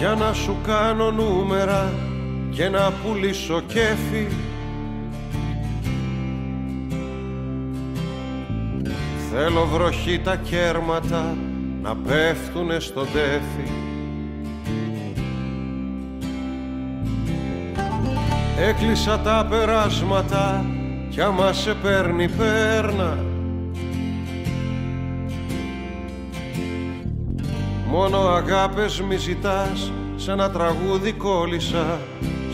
για να σου κάνω νούμερα και να πουλήσω κέφι. Θέλω βροχή τα κέρματα να πέφτουνε στο τέφι. Έκλεισα τα περάσματα κι άμα σε παίρνει πέρνα Μόνο αγάπες μη ζητάς Σαν ένα τραγούδι κόλλησα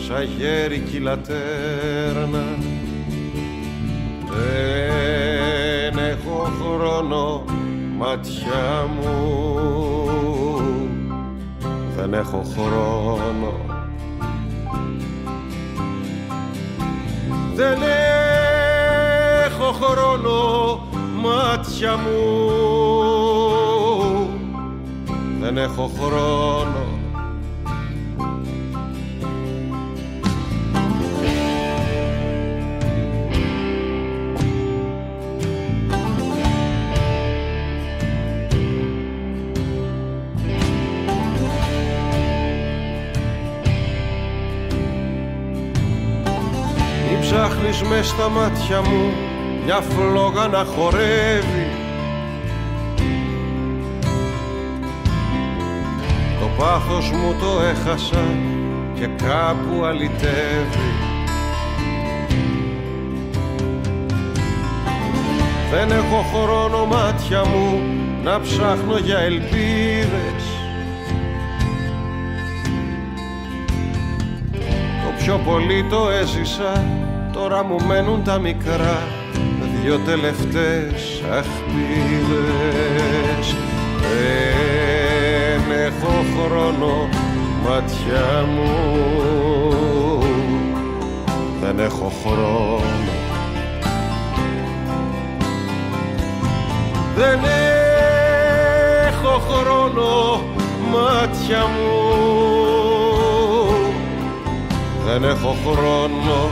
Σαν γέρικη λατέρνα Δεν έχω χρόνο Ματιά μου. Δεν έχω χρόνο. Δεν έχω χρόνο Μάτια μου δεν έχω χρόνο. Ή ψάχνεις μες στα μάτια μου μια φλόγα να χορεύει πάθος μου το έχασα και κάπου αλυτεύει. Δεν έχω χρόνο μάτια μου να ψάχνω για ελπίδες. Το πιο πολύ το έζησα, τώρα μου μένουν τα μικρά Δυο τελευταίες αχπίδες μάτια μου. Δεν έχω χρόνο. Δεν έχω χρόνο μάτια μου. Δεν έχω χρόνο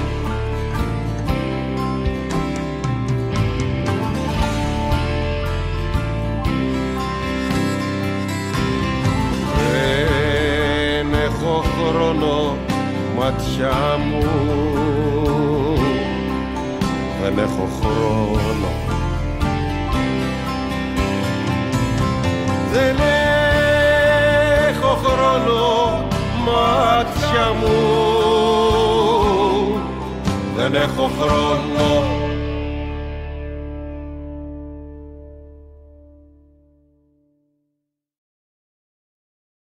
ματιά μου. Δεν έχω χρόνο. Δεν έχω χρόνο μάτια μου. Δεν έχω χρόνο